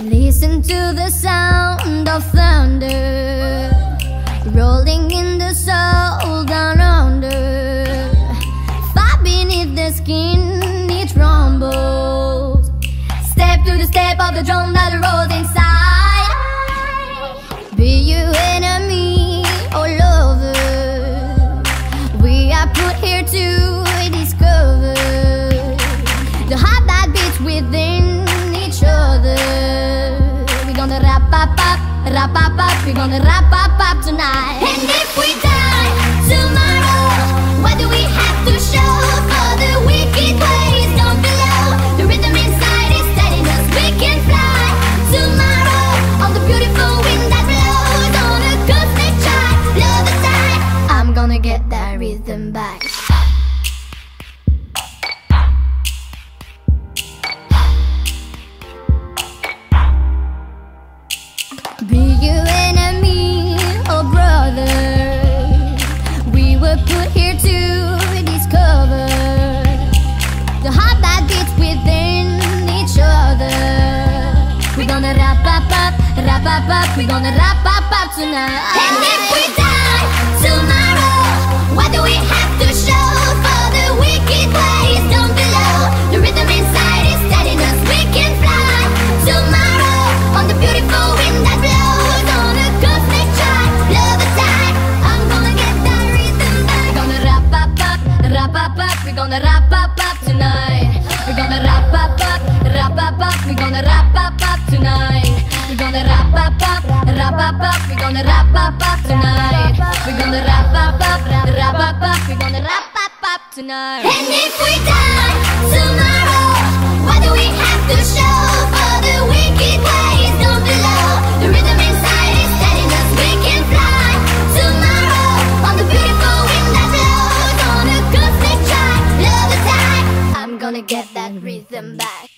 Listen to the sound of thunder rolling in the soul down under. Far beneath the skin, it rumbles. Step to the step of the drum that rolls inside. Be you enemy or lover, we are put here to gonna rap up, rap up up, we gonna rap up up tonight. And if we die tomorrow, what do we have to show for the wicked ways down below? The rhythm inside is us we can fly tomorrow on the beautiful wind that blows. Love aside, I'm gonna get that rhythm back. Within each other. We're gonna wrap up up, wrap up up, we're gonna wrap up up tonight. And if we die tomorrow, what do we have to show for the wicked ways down below? The rhythm inside is telling us we can fly tomorrow on the beautiful wind that blows on a cosmic chart. Love aside, I'm gonna get that rhythm back. Gonna wrap up up, wrap up up, we're gonna wrap up up tonight. Up up, wrap up up, we're gonna wrap up up tonight. We're gonna wrap up up, wrap up up, we're gonna wrap up up tonight. We're gonna wrap up up, wrap up up, we're gonna wrap up up tonight. And if we die gonna get that rhythm back.